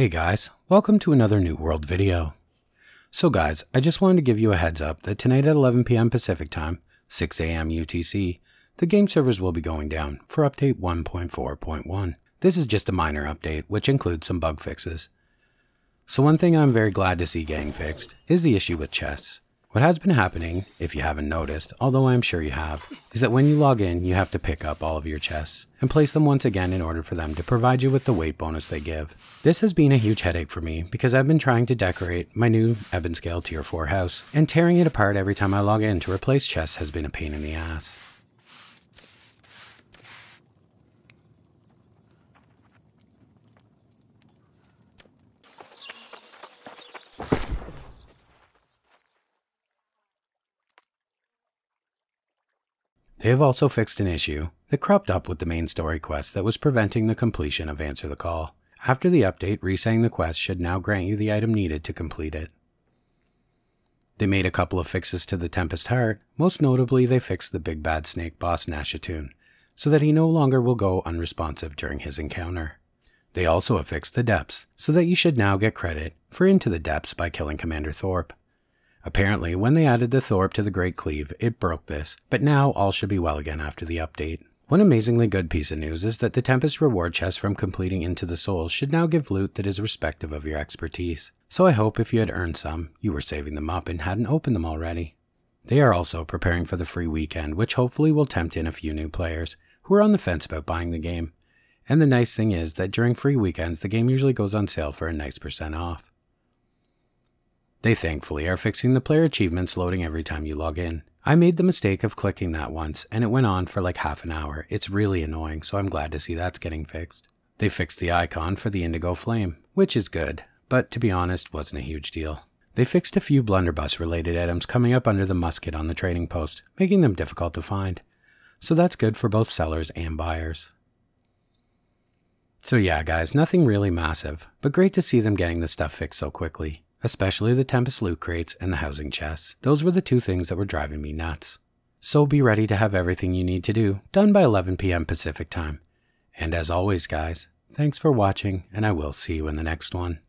Hey guys, welcome to another New World video. So guys, I just wanted to give you a heads up that tonight at 11pm Pacific Time, 6am UTC, the game servers will be going down for update 1.4.1. This is just a minor update, which includes some bug fixes. So one thing I'm very glad to see getting fixed is the issue with chests. What has been happening, if you haven't noticed, although I'm sure you have, is that when you log in, you have to pick up all of your chests and place them once again in order for them to provide you with the weight bonus they give. This has been a huge headache for me because I've been trying to decorate my new Ebonscale Tier 4 house, and tearing it apart every time I log in to replace chests has been a pain in the ass. They have also fixed an issue that cropped up with the main story quest that was preventing the completion of Answer the Call. After the update, resaying the quest should now grant you the item needed to complete it. They made a couple of fixes to the Tempest Heart, most notably they fixed the big bad snake boss Nashatun, so that he no longer will go unresponsive during his encounter. They also have fixed the depths, so that you should now get credit for Into the Depths by killing Commander Thorpe. Apparently, when they added the Thorpe to the Great Cleave, it broke this, but now all should be well again after the update. One amazingly good piece of news is that the Tempest reward chest from completing Into the Souls should now give loot that is respective of your expertise. So I hope if you had earned some, you were saving them up and hadn't opened them already. They are also preparing for the free weekend, which hopefully will tempt in a few new players who are on the fence about buying the game. And the nice thing is that during free weekends, the game usually goes on sale for a nice percent off. They thankfully are fixing the player achievements loading every time you log in. I made the mistake of clicking that once and it went on for like half an hour. It's really annoying, so I'm glad to see that's getting fixed. They fixed the icon for the Indigo Flame, which is good, but to be honest, wasn't a huge deal. They fixed a few blunderbuss related items coming up under the musket on the trading post, making them difficult to find. So that's good for both sellers and buyers. So yeah, guys, nothing really massive, but great to see them getting the stuff fixed so quickly especially the Tempest loot crates and the housing chests. Those were the two things that were driving me nuts. So be ready to have everything you need to do done by 11 p.m. Pacific time. And as always, guys, thanks for watching, and I will see you in the next one.